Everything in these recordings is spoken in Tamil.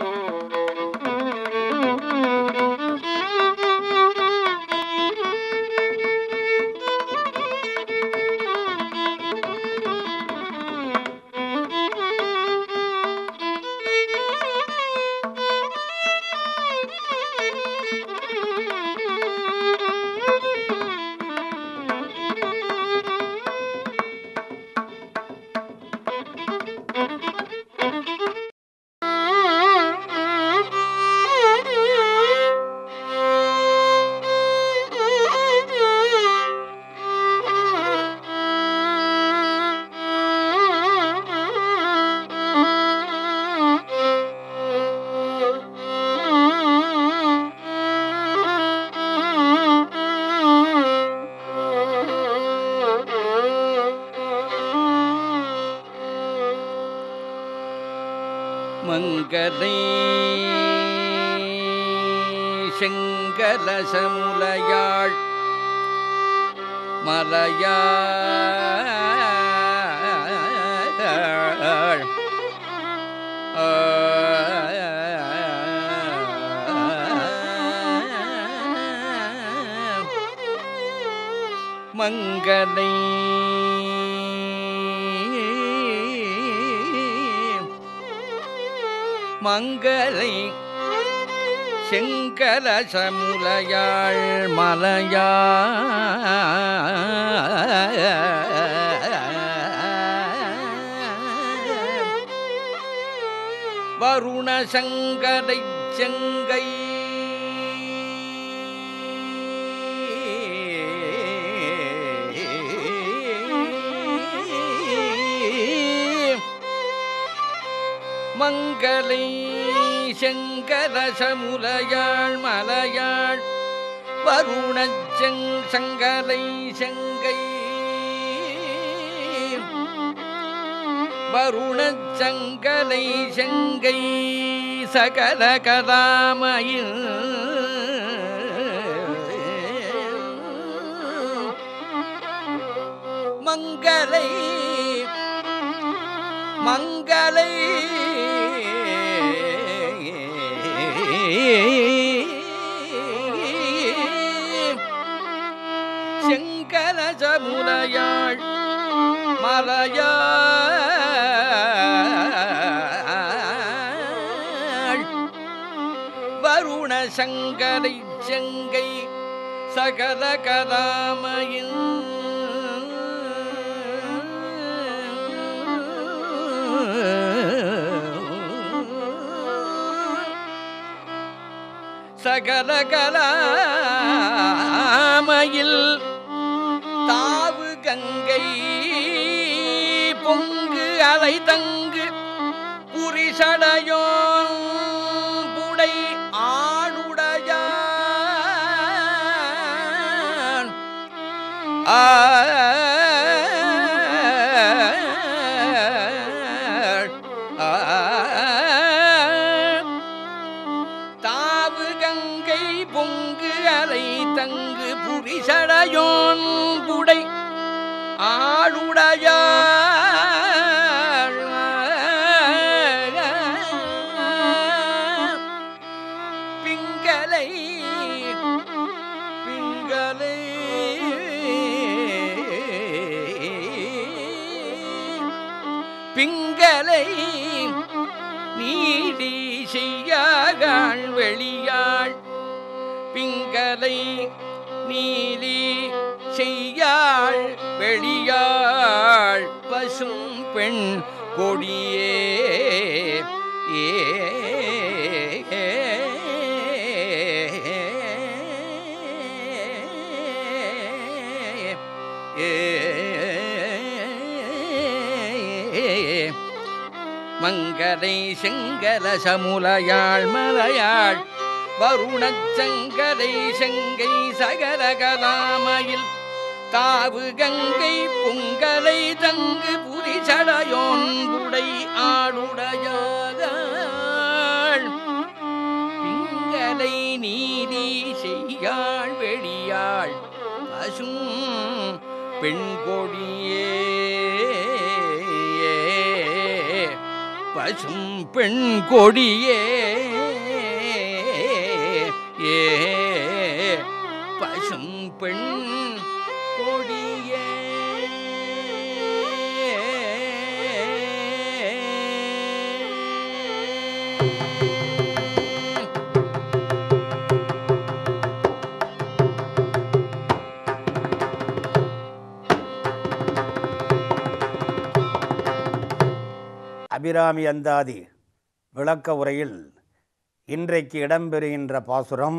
Oh, செங்கலசமுலையாள் மலையாள். மங்கனை மங்கலை செங்கல சமுலையாள் மலையா வருண சங்கரை செங்கை மங்களை செங்கரசமுலையாள் மலையாள் வருணச்செங் சங்கலை செங்கை வருணச்சங்கலை செங்கை சகல கதாமயில். மங்களை மலையாள் மலையாள் வருண சங்கரை செங்கை சகல கதாமையின். சகல கலாமையில் பொங்கு தங்கு புரிசடையோன் புடை ஆளுடையான் தாவு கங்கை பொங்கு அலை தங்கு புரிசடையோன் புடை ஆளுடைய செய்யாள். பிங்கலை நீலி செய்யாள். வெளியாள் பசும் பெண் கொடியே. ஏ. மங்கரை செங்கல சமுலையாள் மலையாள் வருணச்சங்கரை செங்கை சகரகலாமையில் தாவு கங்கை பொங்கலை தங்கு புரிசடையோன் புடை ஆளுடையாள் பிங்கலை நீதி செய்யாள் வெளியாள் பசும் பெண் கொடியே பசும் பெண் அபிராமி அந்தாதி விளக்க உரையில் இன்றைக்கு இடம்பெறுகின்ற பாசுரம்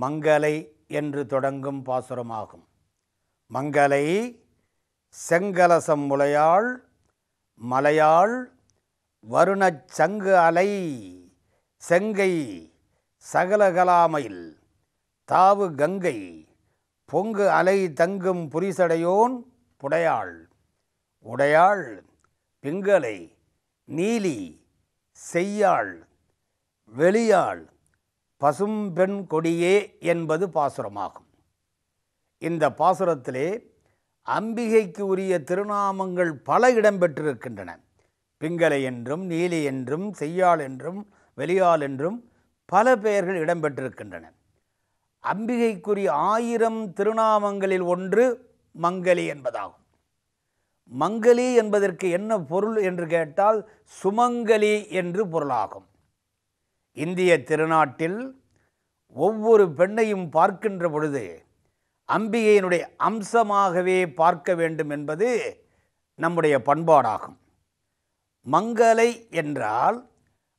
மங்கலை என்று தொடங்கும் பாசுரமாகும். மங்கலை செங்கலசம் முலையாள் மலையாள் வருணச் சங்கு அலை செங்கை சகலகலாமையில் தாவு கங்கை பொங்கு அலை தங்கும் புரிசடையோன் புடையாள். உடையாள் பிங்கலை நீலி செய்யாள் வெளியாள் பசும்பெண் கொடியே என்பது பாசுரமாகும். இந்த பாசுரத்திலே அம்பிகைக்கு உரிய திருநாமங்கள் பல இடம்பெற்றிருக்கின்றன பிங்கலை என்றும் நீலி என்றும் செய்யாள் என்றும் வெளியாள் என்றும் பல பெயர்கள் இடம்பெற்றிருக்கின்றன அம்பிகைக்குரிய ஆயிரம் திருநாமங்களில் ஒன்று மங்கலி என்பதாகும். மங்கலி என்பதற்கு என்ன பொருள் என்று கேட்டால் சுமங்கலி என்று பொருளாகும். இந்திய திருநாட்டில் ஒவ்வொரு பெண்ணையும் பார்க்கின்ற பொழுது அம்பிகையினுடைய அம்சமாகவே பார்க்க வேண்டும் என்பது நம்முடைய பண்பாடாகும். மங்கலை என்றால்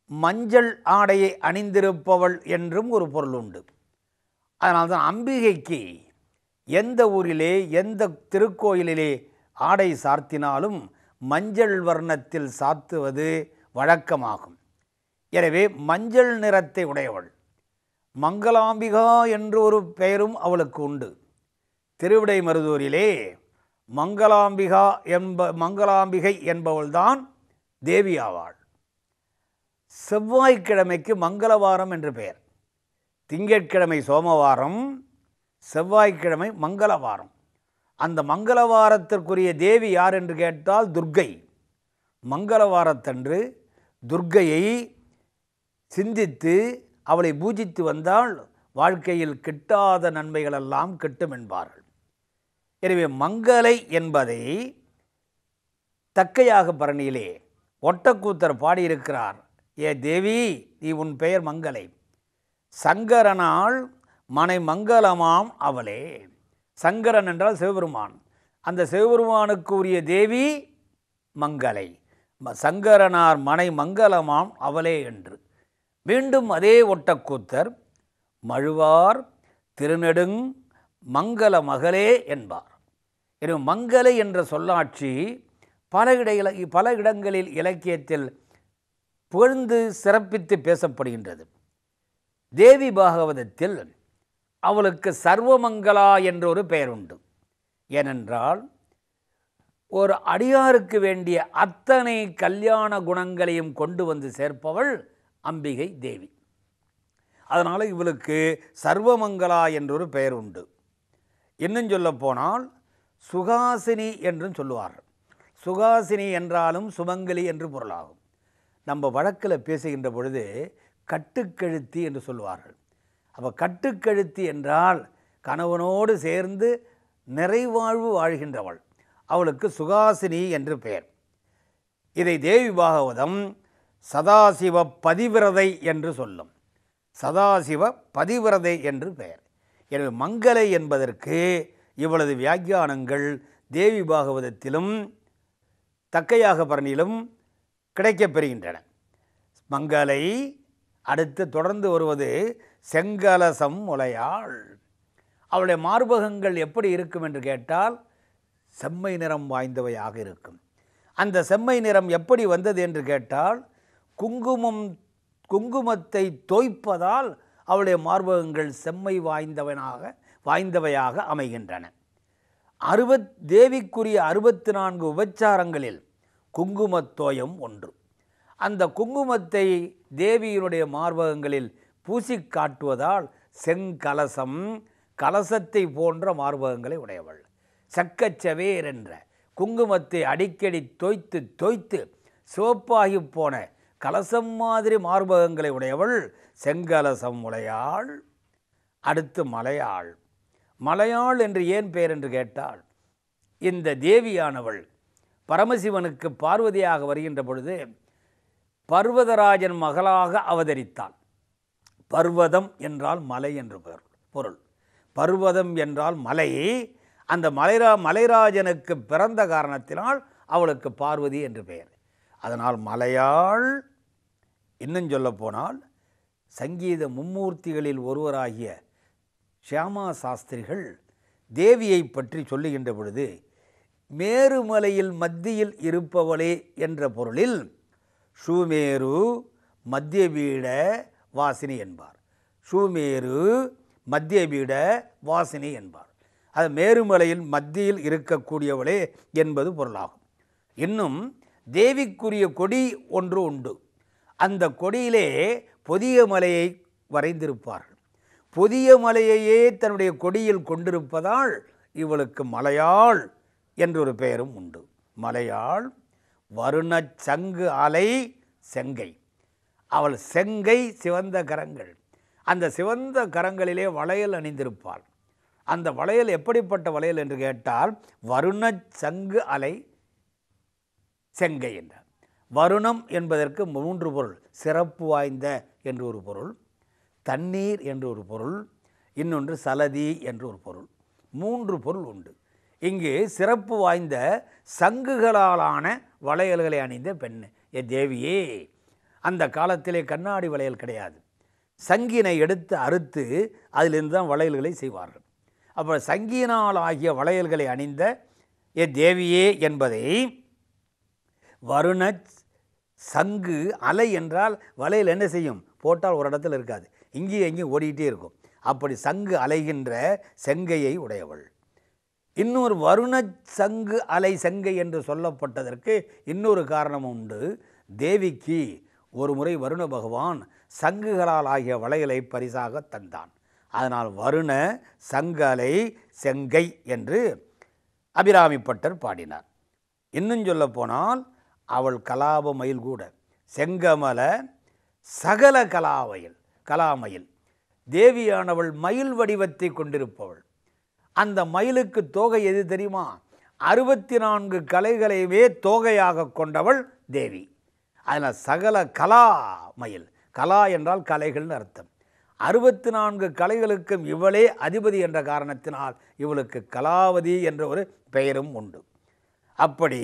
மஞ்சள் ஆடையை அணிந்திருப்பவள் என்றும் ஒரு பொருள் உண்டு. அதனால்தான் அம்பிகைக்கு எந்த ஊரிலே எந்த திருக்கோயிலிலே ஆடை சார்த்தினாலும் மஞ்சள் வர்ணத்தில் சாத்துவது வழக்கமாகும். எனவே மஞ்சள் நிறத்தை உடையவள். மங்களாம்பிகா என்று ஒரு பெயரும் அவளுக்கு உண்டு. திருவிடை மருதூரிலே மங்களாம்பிகா என்ப மங்களாம்பிகை என்பவள்தான் தேவி ஆவாள். செவ்வாய்க்கிழமைக்கு மங்களவாரம் என்று பெயர். திங்கட்கிழமை சோமவாரம் செவ்வாய்க்கிழமை மங்களவாரம். அந்த மங்களவாரத்திற்குரிய தேவி யார் என்று கேட்டால் துர்க்கை. மங்களவாரத்தன்று துர்க்கையை சிந்தித்து அவளை பூஜித்து வந்தால் வாழ்க்கையில் கிட்டாத நன்மைகளெல்லாம் கிட்டும் என்பார்கள். எனவே மங்களை என்பதை தக்கையாக பரணியிலே ஒட்டக்கூத்தர் பாடியிருக்கிறார். ஏ தேவி நீ உன் பெயர் மங்களை. சங்கரனால் மனை மங்களமாம் அவளே. சங்கரன் என்றால் சிவபெருமான். அந்த சிவபெருமானுக்கு உரிய தேவி மங்கலை ம- சங்கரனார் மனை மங்களமாம் அவளே என்று. மீண்டும் அதே ஒட்டக்கூத்தர் மழுவார் திருநெடுங் மங்கள மகளே என்பார். எனவே மங்கலை என்ற சொல்லாட்சி பல இடையில பல இடங்களில் இலக்கியத்தில் புகழ்ந்து சிறப்பித்து பேசப்படுகின்றது. தேவி பாகவதத்தில் அவளுக்கு சர்வமங்களா என்ற ஒரு பெயர் உண்டு ஏனென்றால் ஒரு அடியாருக்கு வேண்டிய அத்தனை கல்யாண குணங்களையும் கொண்டு வந்து சேர்ப்பவள் அம்பிகை தேவி. அதனால் இவளுக்கு சர்வமங்களா என்றொரு பெயர் உண்டு இன்னும் சொல்லப் போனால் சுகாசினி என்றும் சொல்லுவார் சுகாசினி என்றாலும் சுமங்கலி என்று பொருளாகும். நம்ம வழக்கில் பேசுகின்ற பொழுது கட்டுக்கெழுத்தி என்று சொல்லுவார்கள். அப்போ கட்டுக்கழுத்தி என்றால் கணவனோடு சேர்ந்து நிறைவாழ்வு வாழ்கின்றவள். அவளுக்கு சுகாசினி என்று பெயர். இதை தேவி பாகவதம் சதாசிவ பதிவிரதை என்று சொல்லும். சதாசிவ பதிவிரதை என்று பெயர். எனவே மங்கலை என்பதற்கு இவளது வியாக்கியானங்கள் தேவி பாகவதத்திலும் தக்கையாக பரணியிலும் கிடைக்கப்பெறுகின்றன மங்களை மங்கலை அடுத்து தொடர்ந்து வருவது செங்கலசம் முலையாள் அவளுடைய மார்பகங்கள் எப்படி இருக்கும் என்று கேட்டால் செம்மை நிறம் வாய்ந்தவையாக இருக்கும். அந்த செம்மை நிறம் எப்படி வந்தது என்று கேட்டால் குங்குமம் குங்குமத்தை தோய்ப்பதால் அவளுடைய மார்பகங்கள் செம்மை வாய்ந்தவனாக வாய்ந்தவையாக அமைகின்றன. அறுபத் தேவிக்குரிய அறுபத்தி நான்கு உபச்சாரங்களில் குங்குமத்தோயம் ஒன்று. அந்த குங்குமத்தை தேவியினுடைய மார்பகங்களில் பூசி காட்டுவதால் செங்கலசம் கலசத்தை போன்ற மார்பகங்களை உடையவள். சக்கச்சவேர் என்ற குங்குமத்தை அடிக்கடி தோய்த்து தோய்த்து சிவப்பாகி போன கலசம் மாதிரி மார்பகங்களை உடையவள் செங்கலசம் உடையாள். அடுத்து மலையாள். மலையாள் என்று ஏன் பெயர் என்று கேட்டால் இந்த தேவியானவள் பரமசிவனுக்கு பார்வதியாக வருகின்ற பொழுது பர்வதராஜன் மகளாக அவதரித்தாள். பர்வதம் என்றால் மலை என்று பெயர் பொருள். பர்வதம் என்றால் மலை. அந்த மலைரா மலைராஜனுக்கு பிறந்த காரணத்தினால் அவளுக்கு பார்வதி என்று பெயர். அதனால் மலையாள் இன்னும் சொல்ல போனால் சங்கீத மும்மூர்த்திகளில் ஒருவராகிய ஷியாமா சாஸ்திரிகள் தேவியை பற்றி சொல்லுகின்ற பொழுது மேருமலையில் மத்தியில் இருப்பவளே என்ற பொருளில் ஷூமேரு மத்திய வீட வாசினி என்பார். ஷூமேரு மத்திய பீட வாசினி என்பார். அது மேருமலையில் மத்தியில் இருக்கக்கூடியவளே என்பது பொருளாகும். இன்னும் தேவிக்குரிய கொடி ஒன்று உண்டு. அந்த கொடியிலே புதிய மலையை வரைந்திருப்பார்கள். புதிய மலையையே தன்னுடைய கொடியில் கொண்டிருப்பதால் இவளுக்கு மலையாள் என்றொரு பெயரும் உண்டு. மலையாள் வருணச் சங்கு அலை செங்கை. அவள் செங்கை சிவந்த கரங்கள். அந்த சிவந்த கரங்களிலே வளையல் அணிந்திருப்பாள். அந்த வளையல் எப்படிப்பட்ட வளையல் என்று கேட்டால் வருணச் சங்கு அலை செங்கை என்றார். வருணம் என்பதற்கு மூன்று பொருள் சிறப்பு வாய்ந்த என்று ஒரு பொருள் தண்ணீர் என்று ஒரு பொருள் இன்னொன்று சலதி என்று ஒரு பொருள். மூன்று பொருள் உண்டு. இங்கு சிறப்பு வாய்ந்த சங்குகளாலான வளையல்களை அணிந்த பெண் ஏ தேவியே. அந்த காலத்திலே கண்ணாடி வளையல் கிடையாது. சங்கினை எடுத்து அறுத்து அதிலிருந்து தான் வளையல்களை செய்வார்கள். அப்போ சங்கினால் ஆகிய வளையல்களை அணிந்த ஏ தேவியே என்பதை வருண சங்கு அலை என்றால் வலையில் என்ன செய்யும்? போட்டால் ஒரு இடத்துல இருக்காது. இங்கேயும் எங்கேயும் ஓடிக்கிட்டே இருக்கும். அப்படி சங்கு அலைகின்ற செங்கையை உடையவள். இன்னொரு வருண சங்கு அலை செங்கை என்று சொல்லப்பட்டதற்கு இன்னொரு காரணம் உண்டு. தேவிக்கு ஒரு முறை வருண பகவான் சங்குகளால் ஆகிய வளையலை பரிசாக தந்தான். அதனால் வருண சங்கலை செங்கை என்று அபிராமிப்பட்டர் பாடினார். இன்னும் சொல்ல போனால் அவள் கலாப மயில் கூட. செங்கமல சகல கலாவயில் கலாமயில். தேவியானவள் மயில் வடிவத்தை கொண்டிருப்பவள். அந்த மயிலுக்கு தோகை எது தெரியுமா? அறுபத்தி நான்கு கலைகளையுமே தோகையாக கொண்டவள் தேவி. அதில் சகல கலா மயில் கலா என்றால் கலைகள்னு அர்த்தம். அறுபத்தி நான்கு கலைகளுக்கும் இவளே அதிபதி என்ற காரணத்தினால் இவளுக்கு கலாவதி என்ற ஒரு பெயரும் உண்டு. அப்படி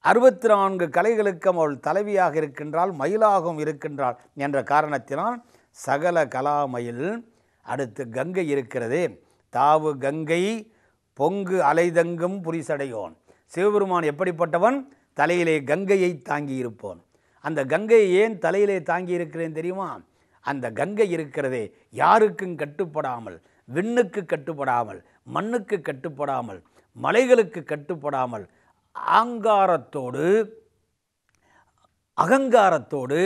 அறுபத்தி நான்கு கலைகளுக்கும் அவள் தலைவியாக இருக்கின்றாள் மயிலாகவும் இருக்கின்றாள் என்ற காரணத்தினால் சகல கலாமயில் அடுத்து கங்கை இருக்கிறது. தாவு கங்கை பொங்கு அலைதங்கும் புரிசடையோன். சிவபெருமான் எப்படிப்பட்டவன்? தலையிலே கங்கையை தாங்கியிருப்போன் அந்த கங்கையை ஏன் தலையிலே தாங்கி இருக்கிறேன் தெரியுமா? அந்த கங்கை இருக்கிறதே யாருக்கும் கட்டுப்படாமல் விண்ணுக்கு கட்டுப்படாமல் மண்ணுக்கு கட்டுப்படாமல் மலைகளுக்கு கட்டுப்படாமல் ஆங்காரத்தோடு அகங்காரத்தோடு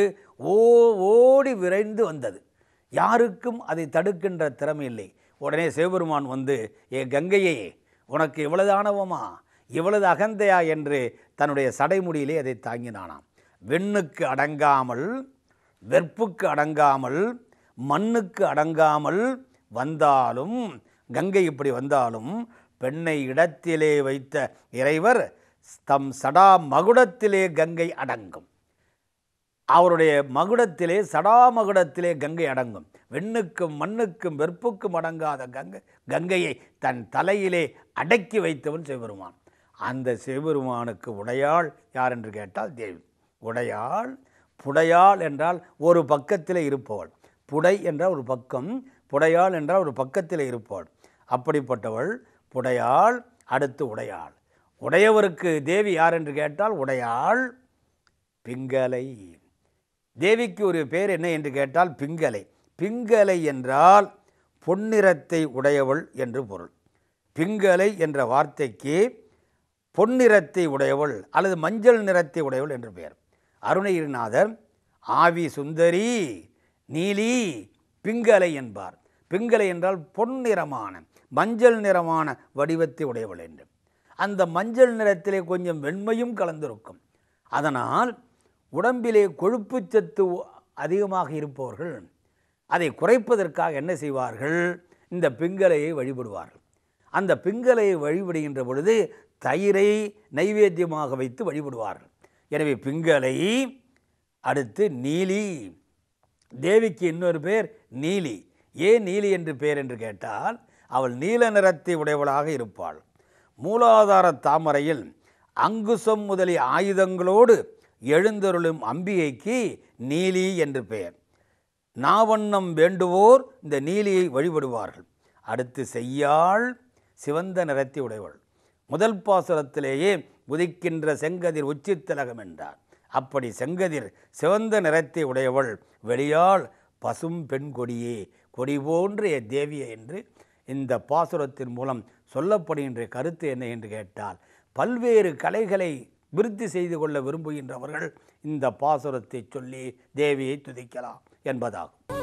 ஓ ஓடி விரைந்து வந்தது. யாருக்கும் அதை தடுக்கின்ற திறமை இல்லை. உடனே சிவபெருமான் வந்து ஏ கங்கையே உனக்கு இவ்வளவு ஆணவமா இவ்வளவு அகந்தையா என்று தன்னுடைய சடைமுடியிலே அதை தாங்கினானாம். வெண்ணுக்கு அடங்காமல் வெற்புக்கு அடங்காமல் மண்ணுக்கு அடங்காமல் வந்தாலும் கங்கை இப்படி வந்தாலும் பெண்ணை இடத்திலே வைத்த இறைவர் தம் சடா மகுடத்திலே கங்கை அடங்கும். அவருடைய மகுடத்திலே சடாமகுடத்திலே கங்கை அடங்கும். வெண்ணுக்கும் மண்ணுக்கும் வெற்புக்கும் அடங்காத கங்கை கங்கையை தன் தலையிலே அடக்கி வைத்தவன் சிவபெருமான். அந்த சிவபெருமானுக்கு உடையாள் யார் என்று கேட்டால் தேவி. உடையாள் புடையாள் என்றால் ஒரு பக்கத்தில் இருப்பவள். புடை என்றால் ஒரு பக்கம் புடையாள் என்றால் ஒரு பக்கத்தில் இருப்பவள். அப்படிப்பட்டவள் புடையாள் அடுத்து உடையாள். உடையவருக்கு தேவி யார் என்று கேட்டால் உடையாள் பிங்கலை. தேவிக்கு ஒரு பேர் என்ன என்று கேட்டால் பிங்கலை. பிங்கலை என்றால் பொன்னிறத்தை உடையவள் என்று பொருள். பிங்கலை என்ற வார்த்தைக்கு பொன்னிறத்தை உடையவள் அல்லது மஞ்சள் நிறத்தை உடையவள் என்று பெயர். அருணகிரிநாதர் ஆவி சுந்தரி நீலி பிங்கலை என்பார். பிங்கலை என்றால் பொன்னிறமான மஞ்சள் நிறமான வடிவத்தை உடையவள் என்று. அந்த மஞ்சள் நிறத்திலே கொஞ்சம் வெண்மையும் கலந்திருக்கும். அதனால் உடம்பிலே கொழுப்புச் சத்து அதிகமாக இருப்பவர்கள் அதை குறைப்பதற்காக என்ன செய்வார்கள்? இந்த பிங்கலையை வழிபடுவார்கள். அந்த பிங்கலை வழிபடுகின்ற பொழுது தயிரை நைவேத்தியமாக வைத்து வழிபடுவார்கள். எனவே பிங்கலை அடுத்து நீலி. தேவிக்கு இன்னொரு பேர் நீலி. ஏன் நீலி என்று பெயர் என்று கேட்டால் அவள் நீல நிறத்தை உடையவளாக இருப்பாள். மூலாதார தாமரையில் அங்குசம் முதலிய ஆயுதங்களோடு எழுந்தருளும் அம்பிகைக்கு நீலி என்று பெயர் நாவண்ணம் வேண்டுவோர் இந்த நீலியை வழிபடுவார்கள். அடுத்து செய்யாள். சிவந்த நிறத்தை உடையவள். முதல் பாசுரத்திலேயே உதிக்கின்ற செங்கதிர் உச்சித்தலகம் என்றார். அப்படி செங்கதிர் சிவந்த நிறத்தை உடையவள். வெளியால் பசும் பெண் கொடியே கொடி போன்ற தேவியே என்று இந்த பாசுரத்தின் மூலம் சொல்லப்படுகின்ற கருத்து என்ன என்று கேட்டால் பல்வேறு கலைகளை விருத்தி செய்து கொள்ள விரும்புகின்றவர்கள் இந்த பாசுரத்தை சொல்லி தேவியை துதிக்கலாம் என்பதாகும்.